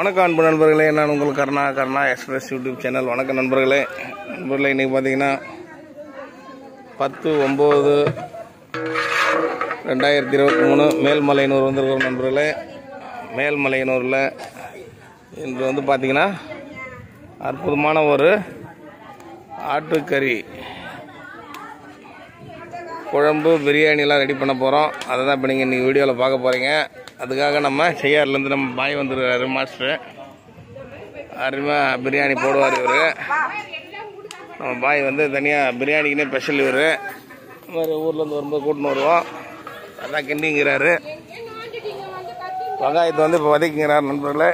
வணக்கம் அன்பு நண்பர்களே. நான் உங்கள் Karuna Karuna Express YouTube channel. வணக்கம் நண்பர்களே. நண்பர்களே இன்றைக்கி பார்த்தீங்கன்னா பத்து ஒம்பது ரெண்டாயிரத்தி இருபத்தி மூணு மேல்மலையனூர் வந்திருக்கிறோம் நண்பர்களே. மேல்மலையனூரில் இன்று வந்து பார்த்தீங்கன்னா அற்புதமான ஒரு ஆட்டுக்கறி குழம்பு பிரியாணிலாம் ரெடி பண்ண போகிறோம் அதை தான் இப்போ நீங்கள் இன்றைக்கி வீடியோவில் பார்க்க போகிறீங்க அதுக்காக நம்ம செய்யார்லேருந்து நம்ம பாய் வந்துருக்காரு மாஸ்டரு. அருமையாக பிரியாணி போடுவார் இவர். நம்ம பாய் வந்து தனியாக பிரியாணிக்குன்னே ஸ்பெஷல் இவர். மாதிரி ஊர்லேருந்து வரும்போது கூட்டின்னு வருவோம். அதான் கிண்டிங்கிறாரு. வெங்காயத்தை வந்து இப்போ வதக்கிங்கிறார் நண்பர்களே.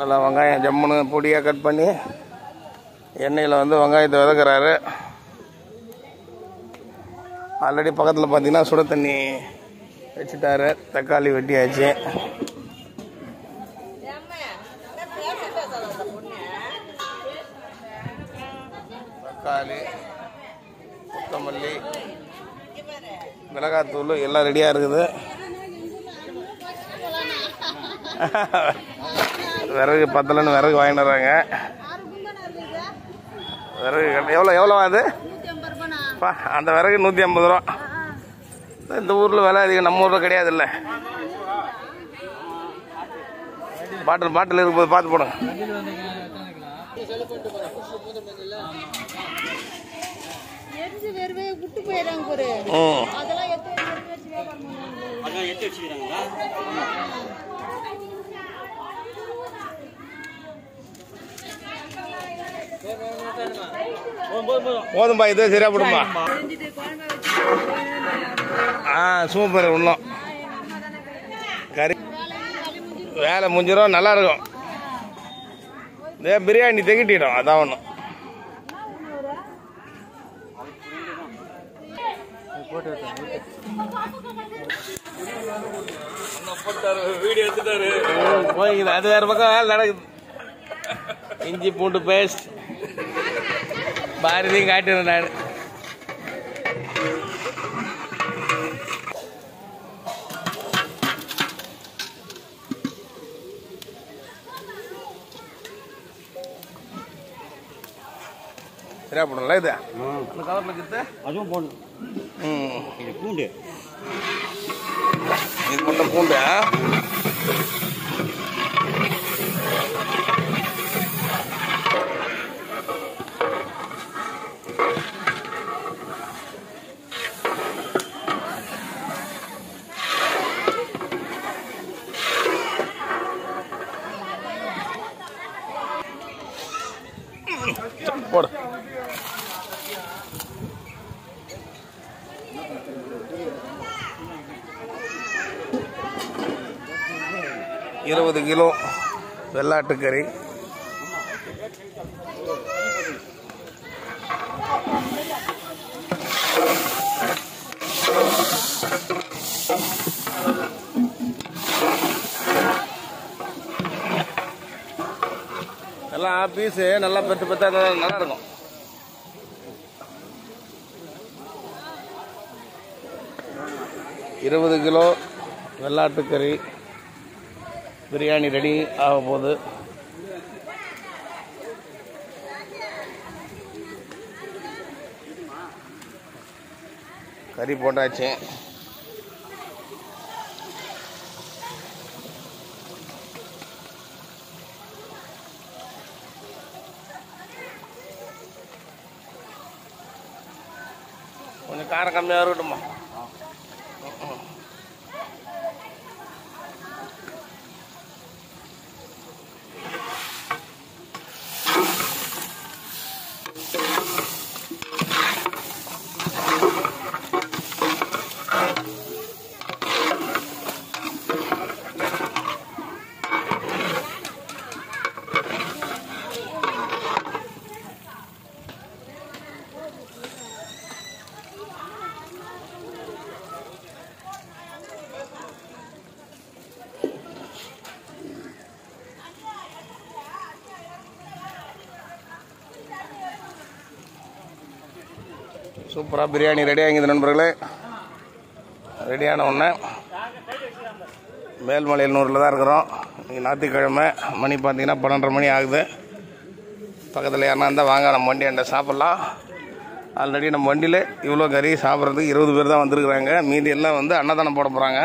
நல்லா வெங்காயம் ஜம்முன்னு பொடியாக கட் பண்ணி எண்ணெயில் வந்து வெங்காயத்தை வதக்குறாரு. ஆல்ரெடி பக்கத்தில் பார்த்தீங்கன்னா சுட தண்ணி வச்சுட்டாரு. தக்காளி வெட்டியாச்சு. தக்காளி கொத்தமல்லி மிளகாத்தூள் எல்லாம் ரெடியாக இருக்குது. விறகு பத்தலைன்னு விறகு வாங்கிட்டு வர்றாங்க. விறகு எவ்வளோ எவ்வளோ அது? பா அந்த விறகு நூற்றி ஐம்பது ரூபா இந்த ஊரில் விலை அதிகம் நம்ம ஊரில் கிடையாது இல்லை பாட்டில் பாட்டில் இருக்கும்போது பார்த்து போடுங்க அதெல்லாம் போதும்பா இது சரியா போடும்பா. ஆ சூப்பர் இன்னும் கறி வேலை முடிஞ்சிடும் நல்லா இருக்கும் இதே பிரியாணி தங்கிட்டோம் அதான் ஒன்றும் அது வேற பக்கம் வேலை நடக்குது. இஞ்சி பூண்டு பேஸ்ட் பாரதியும் காட்டிடுறேன் நான். சரியா போடும்ல இது? அந்த கவர்ல கிட்ட அதுவும் போடணும் ம். இது பூண்டு. இது மட்டும் பூண்டு? கிலோ வெள்ளாட்டுக்கறி. நல்லா பீஸு நல்லா பெற்று பெற்றா நல்லா இருக்கும் இருபது கிலோ வெள்ளாட்டுக்கறி. பிரியாணி ரெடி ஆக போகுது. கறி போட்டாச்சு. கொஞ்சம் காரம் கம்மியாக இருக்கட்டும்மா. சூப்பராக பிரியாணி ரெடி ஆகிது நண்பர்களே. ரெடியான உடனே நூறில் தான் இருக்கிறோம். இன்றைக்கி ஞாயிற்றுக்கிழமை. மணி பார்த்தீங்கன்னா பன்னெண்டரை மணி ஆகுது. பக்கத்தில் யாருனா இருந்தால் வாங்க நம்ம வண்டி அண்டை சாப்பிட்லாம். ஆல்ரெடி நம்ம வண்டியில் இவ்வளோ கறி சாப்பிட்றதுக்கு இருபது பேர் தான் வந்திருக்கிறாங்க. மீதி எல்லாம் வந்து அன்னதானம் போட போகிறாங்க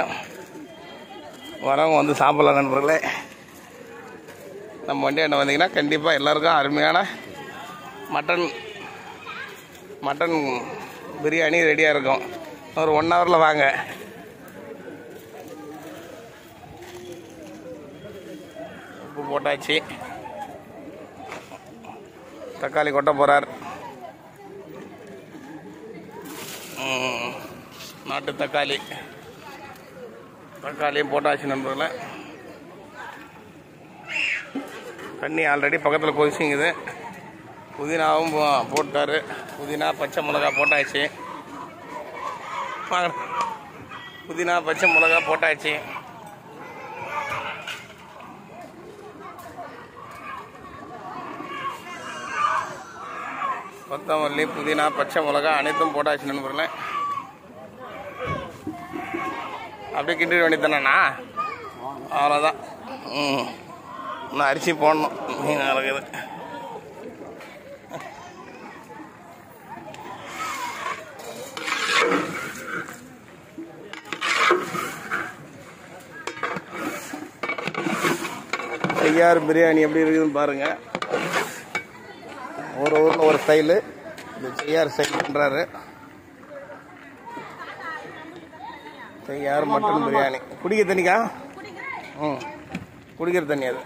வரவங்க வந்து சாப்பிட்லாம் நண்பர்களே. நம்ம வண்டி அண்டை வந்தீங்கன்னா கண்டிப்பாக எல்லாருக்கும் அருமையான மட்டன் மட்டன் பிரியாணி ரெடியாக இருக்கும். ஒரு ஒன் ஹவரில் வாங்க. உப்பு போட்டாச்சு. தக்காளி கொட்ட போகிறார் நாட்டு தக்காளி. தக்காளியும் போட்டாச்சு நண்பர்களே. தண்ணி ஆல்ரெடி பக்கத்தில் கொதிச்சிங்குது புதினாவும் போ- புதினா பச்சை மிளகா போட்டாச்சு. புதினா பச்சை மிளகா போட்டாச்சு. கொத்தமல்லி புதினா பச்சை மிளகா அனைத்தும் போட்டாச்சு நண்பர்களே. அப்படியே கிண்டிட வேண்டியதானண்ணா அவ்வளோதான் ம். இன்னும் அரிசி போடணும். மீன் இருக்குது ஐயார் பிரியாணி எப்படி இருக்குதுன்னு பாருங்க. ஒரு ஊரில் ஒரு ஸ்டைலு இந்த செய்யார் ஸ்டைல் பண்ணுறாரு செய்யார் மட்டன் பிரியாணி. குடிக்கிற தண்ணிக்கா? ம். குடிக்கிற தண்ணி அது.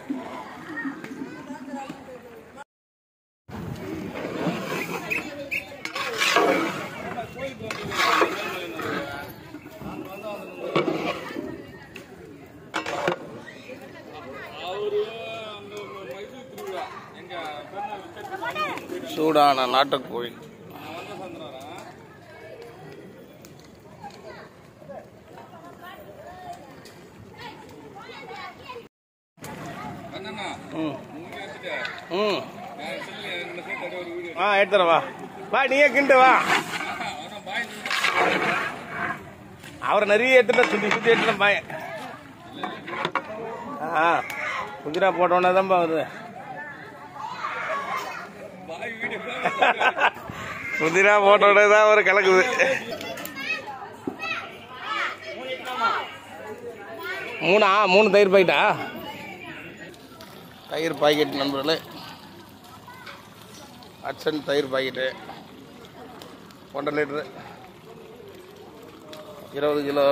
சூடான நாட்டுக்கோழி ம். ஆ எடுத்துற வா. வா நீயே கிண்டு வா. அவர் நிறைய எடுத்துட்ட சுத்தி சுத்தி எடுத்துட்ட பாயன் ஆ புதினா போட்டோன்னே தான்ப்பா வருது புதினா போட்டோடனே தான் ஒரு கலக்குது. மூணா? மூணு தயிர் பாக்கெட்டா? தயிர் பாக்கெட் நண்பர்களே. அட்சன் தயிர் பாக்கெட்டு. ஒன்றரை லிட்ரு இருபது கிலோ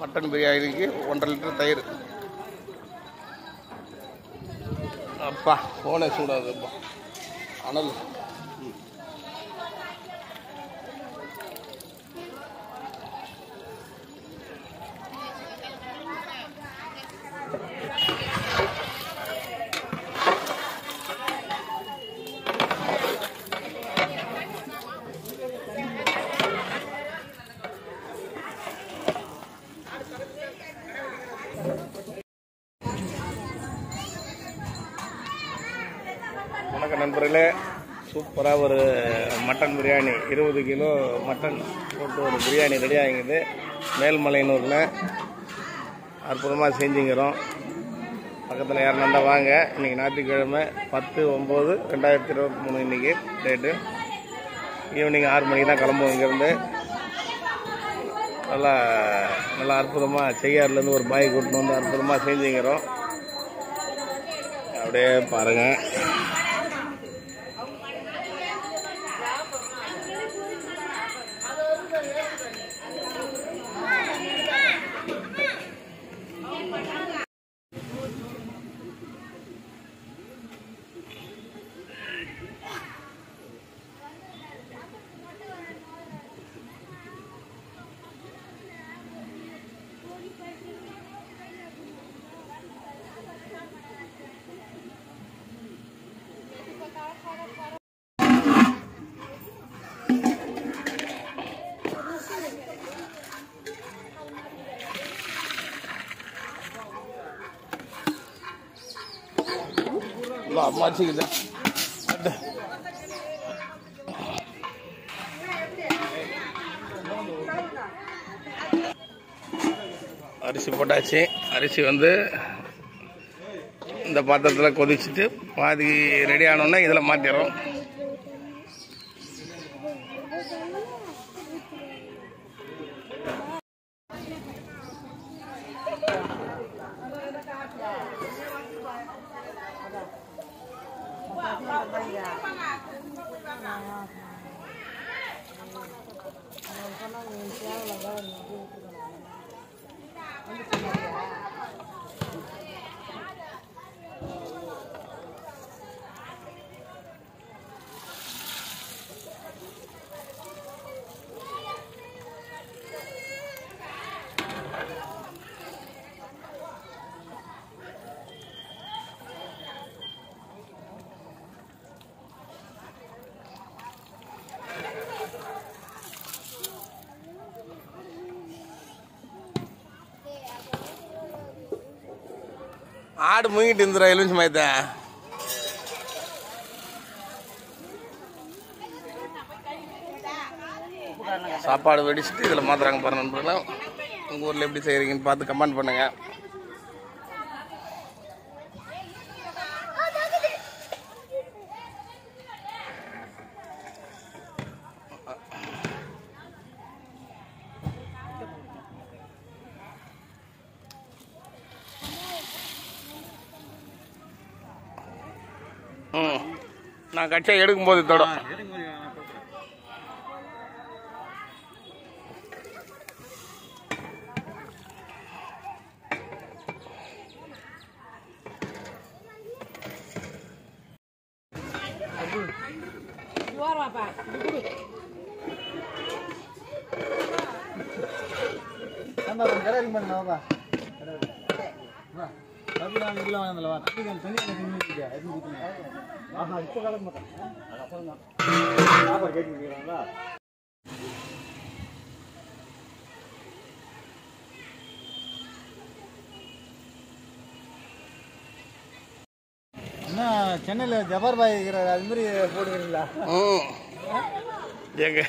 மட்டன் பிரியாணிக்கு ஒன்றரை லிட்டர் தயிர். அப்பா ஃபோனே சூடாகுதுப்பா. அனல் வணக்கம் நண்பர்களே சூப்பராக ஒரு மட்டன் பிரியாணி இருபது கிலோ மட்டன் போட்டு ஒரு பிரியாணி ரெடி ஆகிங்குது மேல்மலையனூரில். அற்புதமாக செஞ்சுங்கிறோம் பக்கத்தில் யாரும் இருந்தால் வாங்க. இன்றைக்கி ஞாயிற்றுக்கிழமை பத்து ஒம்பது ரெண்டாயிரத்தி இருபத்தி மூணு இன்றைக்கி டேட்டு ஈவினிங் ஆறு மணிக்கு தான் கிளம்புவோம் இங்கேருந்து. நல்லா நல்லா அற்புதமாக செய்யாறுலேருந்து ஒரு பாய் கூட்டின்னு வந்து அற்புதமாக செஞ்சுங்கிறோம் அப்படியே பாருங்கள் அம்மாச்சிக்கிட்ட அரிசி போட்டாச்சு. அரிசி வந்து இந்த பாத்திரத்தில் கொதிச்சுட்டு பாதி ரெடி ஆனோடனே இதில் மாற்றிடுறோம் ஆடு முங்கிட்டு இருந்துடும் எலுமிச்சு மயத்தை சாப்பாடு வெடிச்சுட்டு இதில் மாத்துறாங்க பாருங்க நண்பர்களே. உங்கள் ஊரில் எப்படி செய்கிறீங்கன்னு பார்த்து கமெண்ட் பண்ணுங்க ம் நான் கட்சியை எடுக்கும்போது தொடும் நம்ம ஆஹா இப்போ கலக்க மாட்டேன் அது அப்புறம் தான். சாப்பாடு கேட்டு முடிக்கிறாங்களா என்ன சென்னையில் ஜபார் பாய் இருக்கிறாரு. அது மாதிரி ம். எங்க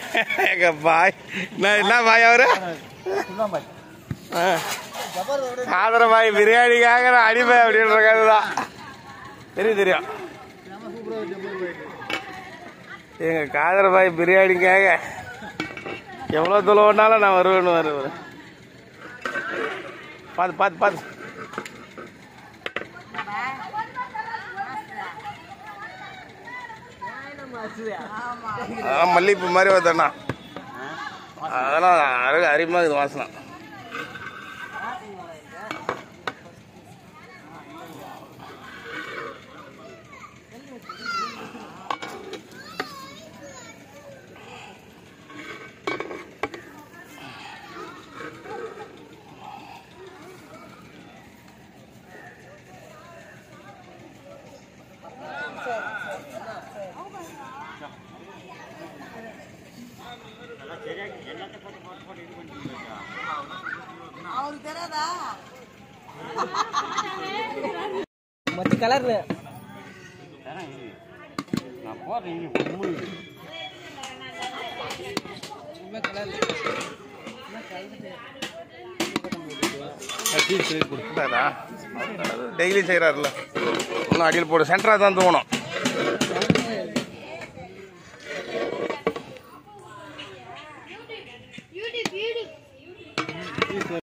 எங்க பாய். நான் என்ன பாய் அவரு? பாய். ஆ. ஜபார் பாய் காதர பாய் பிரியாணிக்காக நான் அடிமை அப்படின்ற கதை தான் தெரியும் தெரியும் நம்ம சூப்பராக ஜபார் பாய் எங்கள் காதர பாய் பிரியாணிக்காக எவ்வளோ தொலைவுனாலும் நான் வருவேன்னு வருவேன். பார்த்து பார்த்து பார்த்து அதான் மல்லிகைப்பூ மாதிரி வருதுண்ணா அதெல்லாம் அரு அருமையாக இருக்குது வாசனை. மத்தி கலர்ல. டெய்லி செய்கிறாருல்ல இன்னும் அடியில் போடு. சென்டராக தான் தூங்கணும்.